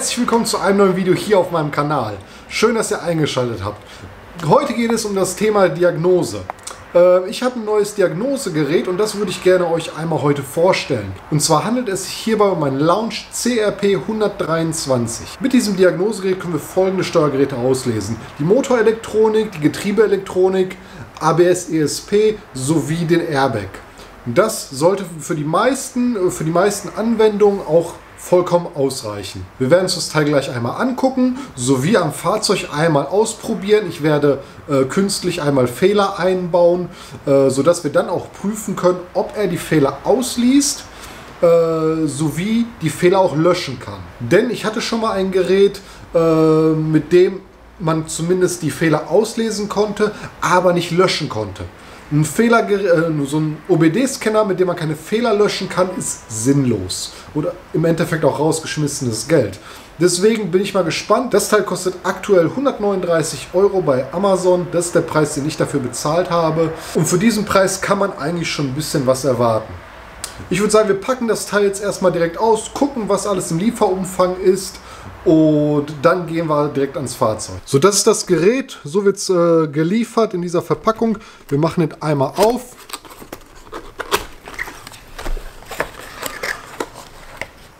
Herzlich willkommen zu einem neuen Video hier auf meinem Kanal. Schön, dass ihr eingeschaltet habt. Heute geht es um das Thema Diagnose. Äh, ich habe ein neues Diagnosegerät und das würde ich gerne euch einmal heute vorstellen. Und zwar handelt es sich hierbei um ein Lounge CRP 123. Mit diesem Diagnosegerät können wir folgende Steuergeräte auslesen. Die Motorelektronik, die Getriebeelektronik, ABS ESP sowie den Airbag. Das sollte für die meisten, für die meisten Anwendungen auch vollkommen ausreichen. Wir werden uns das Teil gleich einmal angucken, sowie am Fahrzeug einmal ausprobieren. Ich werde äh, künstlich einmal Fehler einbauen, äh, sodass wir dann auch prüfen können, ob er die Fehler ausliest, äh, sowie die Fehler auch löschen kann. Denn ich hatte schon mal ein Gerät, äh, mit dem man zumindest die Fehler auslesen konnte, aber nicht löschen konnte. Ein Fehler, äh, so ein OBD-Scanner, mit dem man keine Fehler löschen kann, ist sinnlos. Oder im Endeffekt auch rausgeschmissenes Geld. Deswegen bin ich mal gespannt. Das Teil kostet aktuell 139 Euro bei Amazon. Das ist der Preis, den ich dafür bezahlt habe. Und für diesen Preis kann man eigentlich schon ein bisschen was erwarten. Ich würde sagen, wir packen das Teil jetzt erstmal direkt aus, gucken, was alles im Lieferumfang ist und dann gehen wir direkt ans Fahrzeug. So, das ist das Gerät. So wird es äh, geliefert in dieser Verpackung. Wir machen es einmal auf.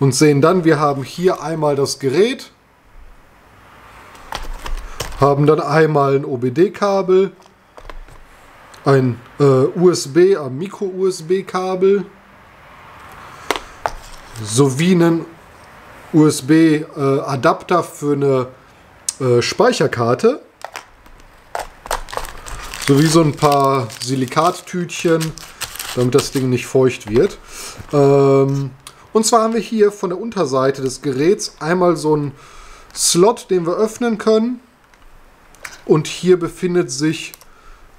Und sehen dann, wir haben hier einmal das Gerät. Haben dann einmal ein OBD-Kabel. Ein äh, USB, ein Micro-USB-Kabel. Sowie einen USB-Adapter äh, für eine äh, Speicherkarte. Sowie so ein paar Silikattütchen, damit das Ding nicht feucht wird. Ähm, und zwar haben wir hier von der Unterseite des Geräts einmal so einen Slot, den wir öffnen können. Und hier befindet sich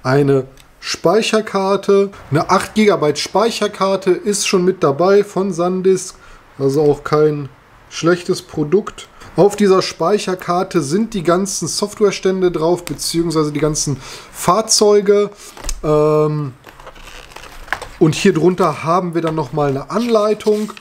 eine Speicherkarte. Eine 8 GB Speicherkarte ist schon mit dabei von SanDisk. Also auch kein schlechtes Produkt. Auf dieser Speicherkarte sind die ganzen Softwarestände drauf, beziehungsweise die ganzen Fahrzeuge. Ähm, und hier drunter haben wir dann nochmal eine Anleitung.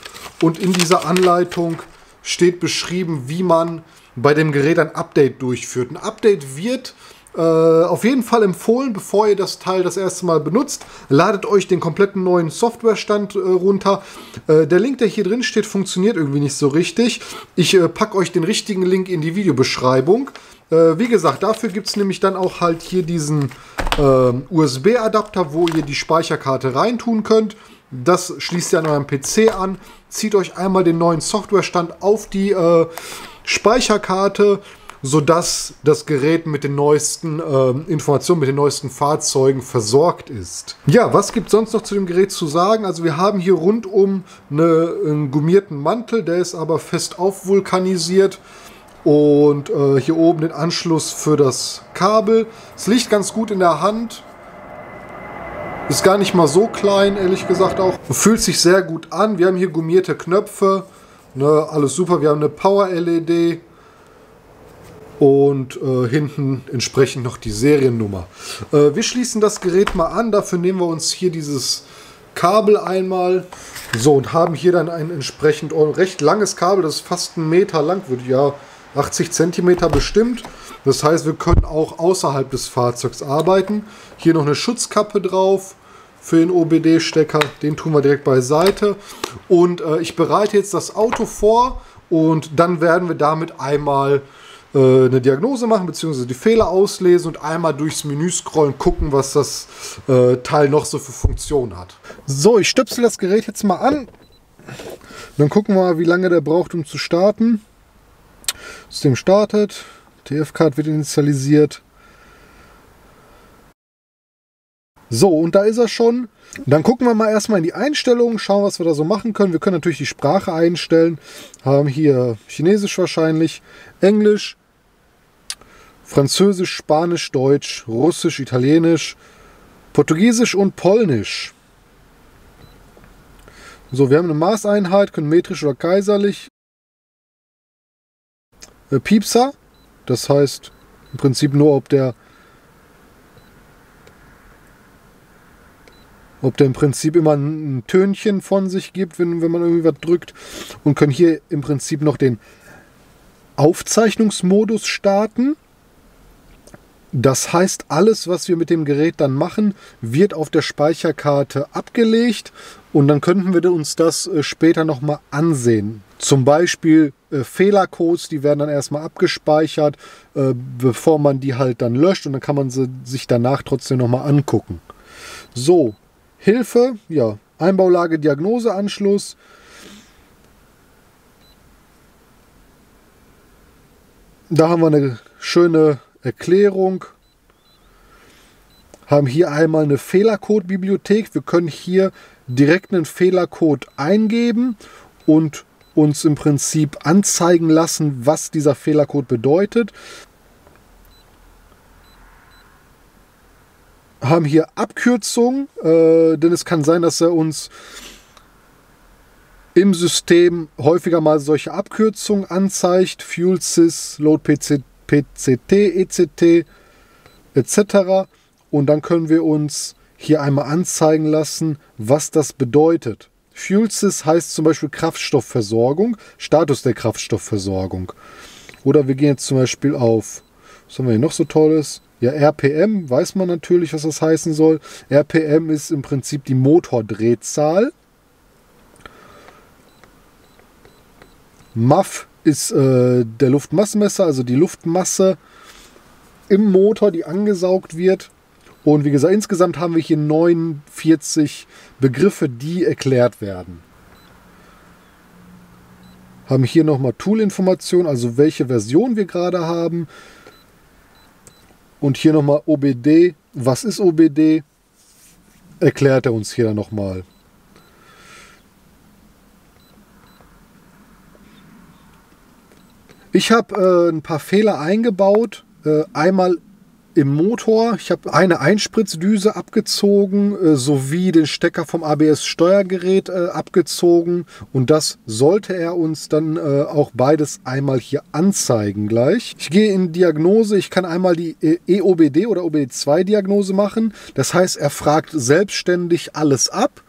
Und in dieser Anleitung steht beschrieben, wie man bei dem Gerät ein Update durchführt. Ein Update wird äh, auf jeden Fall empfohlen, bevor ihr das Teil das erste Mal benutzt. Ladet euch den kompletten neuen Softwarestand äh, runter. Äh, der Link, der hier drin steht, funktioniert irgendwie nicht so richtig. Ich äh, packe euch den richtigen Link in die Videobeschreibung. Äh, wie gesagt, dafür gibt es nämlich dann auch halt hier diesen ähm, USB-Adapter, wo ihr die Speicherkarte reintun könnt. Das schließt ihr an eurem PC an. Zieht euch einmal den neuen Softwarestand auf die äh, Speicherkarte sodass das Gerät mit den neuesten äh, Informationen, mit den neuesten Fahrzeugen versorgt ist. Ja, was gibt sonst noch zu dem Gerät zu sagen? Also wir haben hier rundum eine, einen gummierten Mantel, der ist aber fest aufvulkanisiert und äh, hier oben den Anschluss für das Kabel. Es liegt ganz gut in der Hand. Ist gar nicht mal so klein, ehrlich gesagt auch. Fühlt sich sehr gut an. Wir haben hier gummierte Knöpfe. Ne, alles super. Wir haben eine Power-LED und äh, hinten entsprechend noch die Seriennummer. Äh, wir schließen das Gerät mal an, dafür nehmen wir uns hier dieses Kabel einmal. So, und haben hier dann ein entsprechend recht langes Kabel, das ist fast einen Meter lang, wird ja 80 Zentimeter bestimmt. Das heißt, wir können auch außerhalb des Fahrzeugs arbeiten. Hier noch eine Schutzkappe drauf für den OBD-Stecker. Den tun wir direkt beiseite. Und äh, ich bereite jetzt das Auto vor und dann werden wir damit einmal äh, eine Diagnose machen, beziehungsweise die Fehler auslesen und einmal durchs Menü scrollen, gucken, was das äh, Teil noch so für Funktionen hat. So, ich stöpsel das Gerät jetzt mal an. Dann gucken wir mal, wie lange der braucht, um zu starten. System startet. TF-Card wird initialisiert. So, und da ist er schon. Dann gucken wir mal erstmal in die Einstellungen, schauen, was wir da so machen können. Wir können natürlich die Sprache einstellen. Haben hier Chinesisch wahrscheinlich, Englisch, Französisch, Spanisch, Deutsch, Russisch, Italienisch, Portugiesisch und Polnisch. So, wir haben eine Maßeinheit, können metrisch oder kaiserlich. Äh, Piepser, das heißt im Prinzip nur, ob der ob der im Prinzip immer ein Tönchen von sich gibt, wenn, wenn man irgendwie was drückt und können hier im Prinzip noch den Aufzeichnungsmodus starten. Das heißt, alles, was wir mit dem Gerät dann machen, wird auf der Speicherkarte abgelegt und dann könnten wir uns das äh, später nochmal ansehen. Zum Beispiel äh, Fehlercodes, die werden dann erstmal abgespeichert, äh, bevor man die halt dann löscht und dann kann man sie sich danach trotzdem nochmal angucken. So, Hilfe, ja, Einbaulage, Diagnoseanschluss. Da haben wir eine schöne Erklärung. Haben hier einmal eine Fehlercode-Bibliothek. Wir können hier direkt einen Fehlercode eingeben und uns im Prinzip anzeigen lassen, was dieser Fehlercode bedeutet. Haben hier Abkürzungen, äh, denn es kann sein, dass er uns im System häufiger mal solche Abkürzungen anzeigt. FuelSys, LoadPCT, PCT, ECT etc. Und dann können wir uns hier einmal anzeigen lassen, was das bedeutet. FuelSys heißt zum Beispiel Kraftstoffversorgung, Status der Kraftstoffversorgung. Oder wir gehen jetzt zum Beispiel auf, was haben wir hier noch so tolles? Ja, RPM, weiß man natürlich, was das heißen soll. RPM ist im Prinzip die Motordrehzahl. MAF ist äh, der Luftmassenmesser, also die Luftmasse im Motor, die angesaugt wird. Und wie gesagt, insgesamt haben wir hier 49 Begriffe, die erklärt werden. Haben hier nochmal Tool-Informationen, also welche Version wir gerade haben. Und hier nochmal OBD. Was ist OBD? Erklärt er uns hier nochmal. Ich habe äh, ein paar Fehler eingebaut. Äh, einmal im Motor. Ich habe eine Einspritzdüse abgezogen äh, sowie den Stecker vom ABS-Steuergerät äh, abgezogen. Und das sollte er uns dann äh, auch beides einmal hier anzeigen gleich. Ich gehe in Diagnose. Ich kann einmal die EOBD e oder OBD2-Diagnose machen. Das heißt, er fragt selbstständig alles ab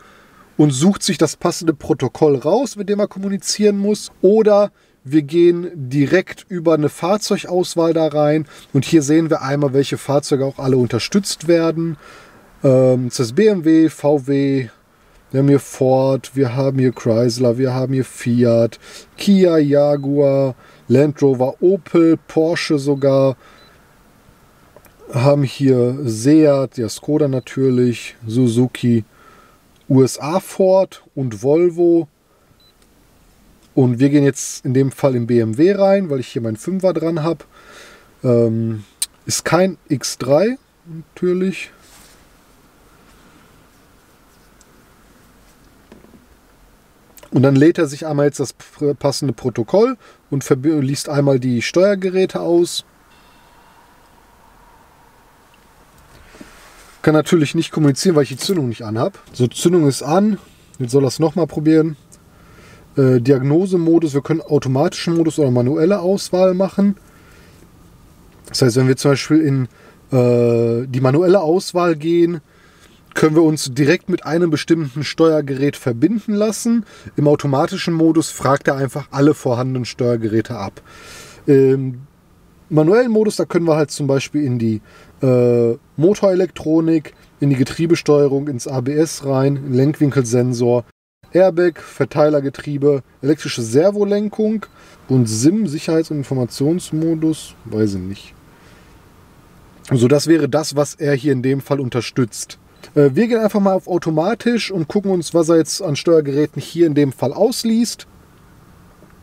und sucht sich das passende Protokoll raus, mit dem er kommunizieren muss. Oder wir gehen direkt über eine Fahrzeugauswahl da rein und hier sehen wir einmal, welche Fahrzeuge auch alle unterstützt werden. Ähm, das ist BMW, VW, wir haben hier Ford, wir haben hier Chrysler, wir haben hier Fiat, Kia, Jaguar, Land Rover, Opel, Porsche sogar. Haben hier Seat, ja Skoda natürlich, Suzuki, USA Ford und Volvo. Und wir gehen jetzt in dem Fall in BMW rein, weil ich hier meinen 5er dran habe. Ähm, ist kein X3 natürlich. Und dann lädt er sich einmal jetzt das passende Protokoll und liest einmal die Steuergeräte aus. Kann natürlich nicht kommunizieren, weil ich die Zündung nicht anhabe. So, Zündung ist an. Jetzt soll er es nochmal probieren äh, Diagnosemodus, wir können automatischen Modus oder manuelle Auswahl machen. Das heißt, wenn wir zum Beispiel in äh, die manuelle Auswahl gehen, können wir uns direkt mit einem bestimmten Steuergerät verbinden lassen. Im automatischen Modus fragt er einfach alle vorhandenen Steuergeräte ab. Im manuellen Modus, da können wir halt zum Beispiel in die äh, Motorelektronik, in die Getriebesteuerung, ins ABS rein, Lenkwinkelsensor, Airbag, Verteilergetriebe, elektrische Servolenkung und SIM, Sicherheits- und Informationsmodus, weiß ich nicht. So, das wäre das, was er hier in dem Fall unterstützt. Äh, wir gehen einfach mal auf automatisch und gucken uns, was er jetzt an Steuergeräten hier in dem Fall ausliest.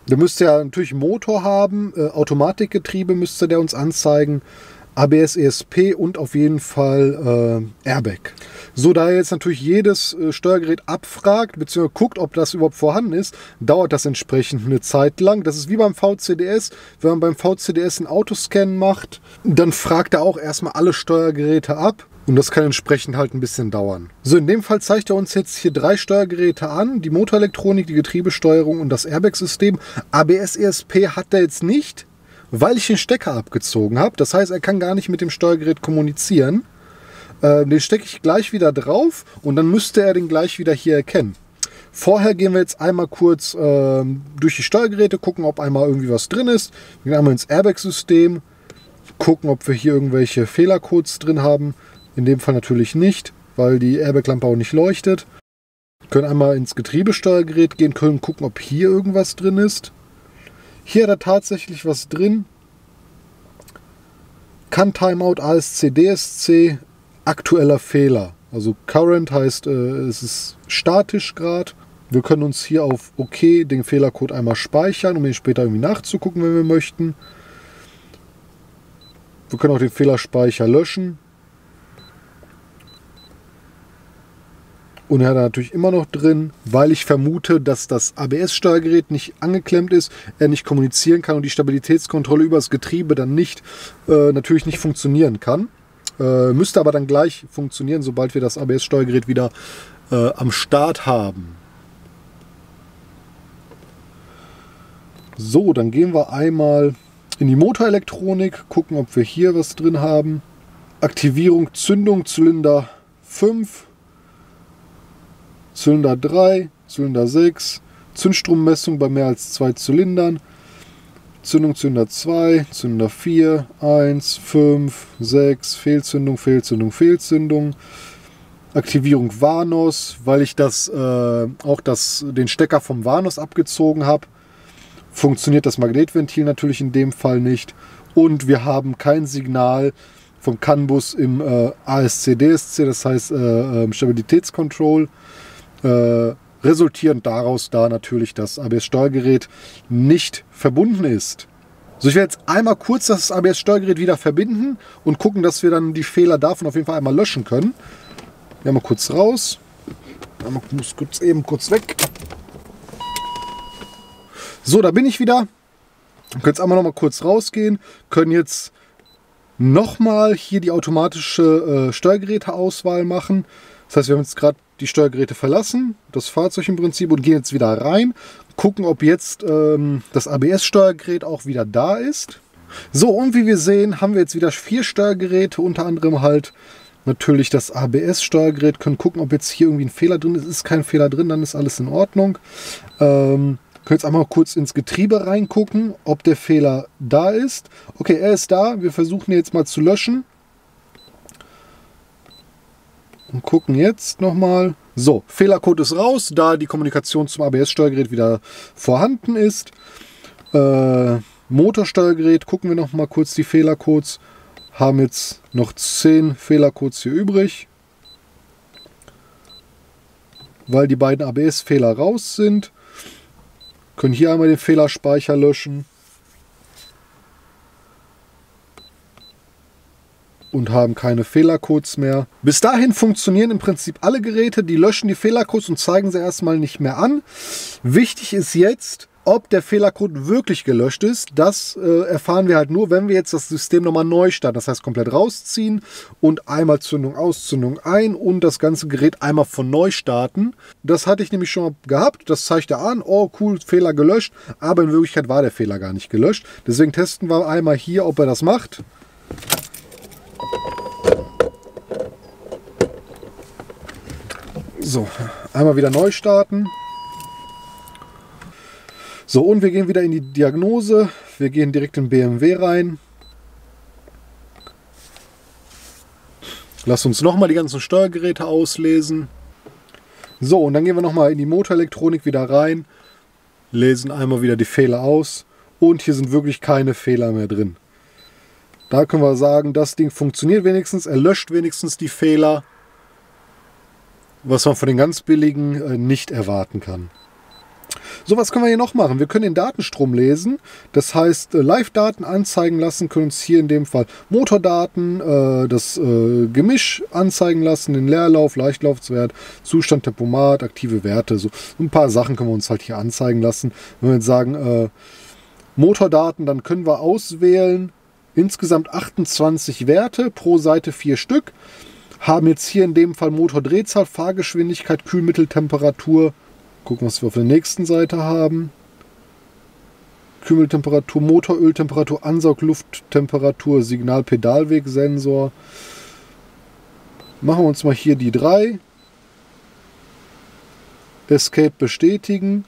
Der müsste ja natürlich Motor haben, äh, Automatikgetriebe müsste der uns anzeigen. ABS ESP und auf jeden Fall äh, Airbag. So, da er jetzt natürlich jedes äh, Steuergerät abfragt, bzw. guckt, ob das überhaupt vorhanden ist, dauert das entsprechend eine Zeit lang. Das ist wie beim VCDS. Wenn man beim VCDS einen Autoscan macht, dann fragt er auch erstmal alle Steuergeräte ab. Und das kann entsprechend halt ein bisschen dauern. So, in dem Fall zeigt er uns jetzt hier drei Steuergeräte an. Die Motorelektronik, die Getriebesteuerung und das Airbag-System. ABS ESP hat er jetzt nicht weil ich den Stecker abgezogen habe. Das heißt, er kann gar nicht mit dem Steuergerät kommunizieren. Äh, den stecke ich gleich wieder drauf und dann müsste er den gleich wieder hier erkennen. Vorher gehen wir jetzt einmal kurz äh, durch die Steuergeräte, gucken, ob einmal irgendwie was drin ist. Wir gehen einmal ins Airbag-System, gucken, ob wir hier irgendwelche Fehlercodes drin haben. In dem Fall natürlich nicht, weil die Airbag-Lampe auch nicht leuchtet. Wir können einmal ins Getriebesteuergerät gehen, können gucken, ob hier irgendwas drin ist. Hier hat er tatsächlich was drin. Kann Timeout ASC DSC aktueller Fehler. Also Current heißt, äh, es ist statisch gerade. Wir können uns hier auf OK den Fehlercode einmal speichern, um ihn später irgendwie nachzugucken, wenn wir möchten. Wir können auch den Fehlerspeicher löschen. Und er hat natürlich immer noch drin, weil ich vermute, dass das ABS-Steuergerät nicht angeklemmt ist, er nicht kommunizieren kann und die Stabilitätskontrolle über das Getriebe dann nicht, äh, natürlich nicht funktionieren kann. Äh, müsste aber dann gleich funktionieren, sobald wir das ABS-Steuergerät wieder äh, am Start haben. So, dann gehen wir einmal in die Motorelektronik, gucken, ob wir hier was drin haben. Aktivierung, Zündung, Zylinder 5, Zylinder 3, Zylinder 6, Zündstrommessung bei mehr als zwei Zylindern, Zündung Zylinder 2, Zylinder 4, 1, 5, 6, Fehlzündung, Fehlzündung, Fehlzündung. Aktivierung Vanos, weil ich das äh, auch das, den Stecker vom Vanos abgezogen habe. Funktioniert das Magnetventil natürlich in dem Fall nicht. Und wir haben kein Signal vom CAN-Bus im äh, ASC-DSC, das heißt äh, ähm, Stabilitätscontrol. Äh, resultierend daraus da natürlich das ABS-Steuergerät nicht verbunden ist. So, ich werde jetzt einmal kurz das ABS-Steuergerät wieder verbinden und gucken, dass wir dann die Fehler davon auf jeden Fall einmal löschen können. Wir mal kurz raus. Ich muss kurz eben kurz weg. So, da bin ich wieder. Wir können jetzt einmal noch mal kurz rausgehen. Können jetzt nochmal hier die automatische äh, Steuergeräteauswahl machen. Das heißt, wir haben jetzt gerade die Steuergeräte verlassen, das Fahrzeug im Prinzip, und gehen jetzt wieder rein, gucken, ob jetzt ähm, das ABS-Steuergerät auch wieder da ist. So, und wie wir sehen, haben wir jetzt wieder vier Steuergeräte, unter anderem halt natürlich das ABS-Steuergerät, können gucken, ob jetzt hier irgendwie ein Fehler drin ist. Ist kein Fehler drin, dann ist alles in Ordnung. Ähm, können jetzt einmal kurz ins Getriebe reingucken, ob der Fehler da ist. Okay, er ist da. Wir versuchen jetzt mal zu löschen und gucken jetzt nochmal. So, Fehlercode ist raus, da die Kommunikation zum ABS-Steuergerät wieder vorhanden ist. Äh, Motorsteuergerät, gucken wir nochmal kurz die Fehlercodes. Haben jetzt noch 10 Fehlercodes hier übrig. Weil die beiden ABS-Fehler raus sind. Können hier einmal den Fehlerspeicher löschen. Und haben keine Fehlercodes mehr. Bis dahin funktionieren im Prinzip alle Geräte, die löschen die Fehlercodes und zeigen sie erstmal nicht mehr an. Wichtig ist jetzt, ob der Fehlercode wirklich gelöscht ist, das äh, erfahren wir halt nur, wenn wir jetzt das System nochmal neu starten. Das heißt, komplett rausziehen und einmal Zündung aus, Zündung ein und das ganze Gerät einmal von neu starten. Das hatte ich nämlich schon mal gehabt. Das zeigt er an. Oh, cool, Fehler gelöscht. Aber in Wirklichkeit war der Fehler gar nicht gelöscht. Deswegen testen wir einmal hier, ob er das macht. So, einmal wieder neu starten. So, und wir gehen wieder in die Diagnose. Wir gehen direkt in BMW rein. Lass uns nochmal die ganzen Steuergeräte auslesen. So, und dann gehen wir nochmal in die Motorelektronik wieder rein. Lesen einmal wieder die Fehler aus. Und hier sind wirklich keine Fehler mehr drin. Da können wir sagen, das Ding funktioniert wenigstens. Er löscht wenigstens die Fehler was man von den ganz billigen äh, nicht erwarten kann. So, was können wir hier noch machen? Wir können den Datenstrom lesen. Das heißt, äh, Live-Daten anzeigen lassen, können uns hier in dem Fall Motordaten, äh, das Gemisch anzeigen lassen, den Leerlauf, Leichtlaufswert, Zustand, Tempomat, aktive Werte. So ein paar Sachen können wir uns halt hier anzeigen lassen. Wenn wir jetzt sagen, Motordaten, dann können wir auswählen insgesamt 28 Werte, pro Seite vier Stück haben jetzt hier in dem Fall Motordrehzahl, Fahrgeschwindigkeit, Kühlmitteltemperatur. Gucken, was wir auf der nächsten Seite haben. Kühlmitteltemperatur, Motoröltemperatur, Ansauglufttemperatur, Signalpedalwegsensor. Machen wir uns mal hier die drei. Escape bestätigen.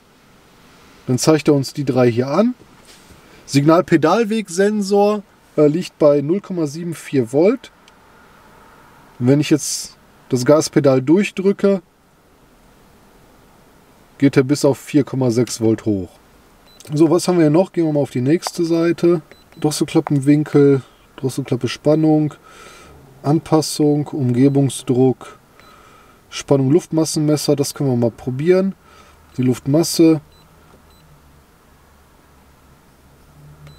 Dann zeigt er uns die drei hier an. Signalpedalwegsensor äh, liegt bei 0,74 Volt. Wenn ich jetzt das Gaspedal durchdrücke, geht er bis auf 4,6 Volt hoch. So, was haben wir noch? Gehen wir mal auf die nächste Seite. Drosselklappenwinkel, Drosselklappe Spannung, Anpassung, Umgebungsdruck, Spannung Luftmassenmesser, das können wir mal probieren. Die Luftmasse.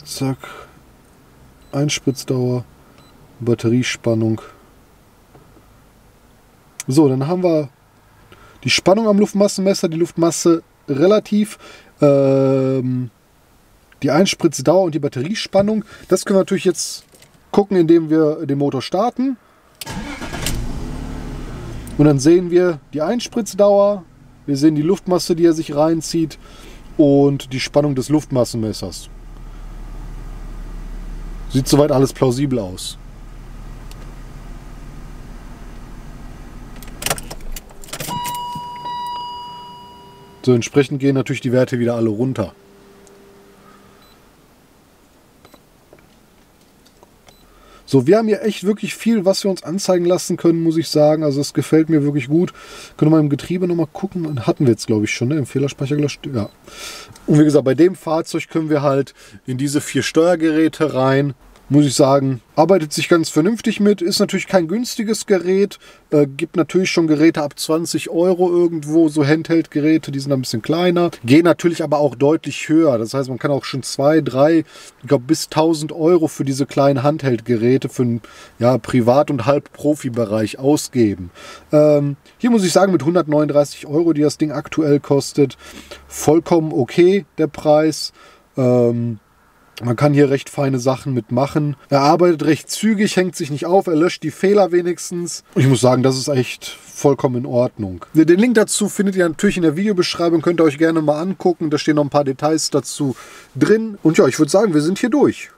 Zack. Einspritzdauer, Batteriespannung. So, dann haben wir die Spannung am Luftmassenmesser, die Luftmasse relativ, ähm, die Einspritzdauer und die Batteriespannung. Das können wir natürlich jetzt gucken, indem wir den Motor starten. Und dann sehen wir die Einspritzdauer, wir sehen die Luftmasse, die er sich reinzieht und die Spannung des Luftmassenmessers. Sieht soweit alles plausibel aus. So, entsprechend gehen natürlich die Werte wieder alle runter. So, wir haben hier echt wirklich viel, was wir uns anzeigen lassen können, muss ich sagen. Also es gefällt mir wirklich gut. Können wir mal im Getriebe nochmal gucken. Hatten wir jetzt, glaube ich, schon, ne? Im Fehlerspeicher gelöscht. Ja. Und wie gesagt, bei dem Fahrzeug können wir halt in diese vier Steuergeräte rein muss ich sagen, arbeitet sich ganz vernünftig mit. Ist natürlich kein günstiges Gerät. Äh, gibt natürlich schon Geräte ab 20 Euro irgendwo, so Handheld-Geräte, die sind ein bisschen kleiner. Gehen natürlich aber auch deutlich höher. Das heißt, man kann auch schon zwei, drei, ich glaube bis 1000 Euro für diese kleinen Handheld-Geräte für den ja, Privat- und Halb-Profi-Bereich ausgeben. Ähm, hier muss ich sagen, mit 139 Euro, die das Ding aktuell kostet, vollkommen okay der Preis. Ähm, man kann hier recht feine Sachen mitmachen. Er arbeitet recht zügig, hängt sich nicht auf, er löscht die Fehler wenigstens. Ich muss sagen, das ist echt vollkommen in Ordnung. Den Link dazu findet ihr natürlich in der Videobeschreibung, könnt ihr euch gerne mal angucken. Da stehen noch ein paar Details dazu drin. Und ja, ich würde sagen, wir sind hier durch.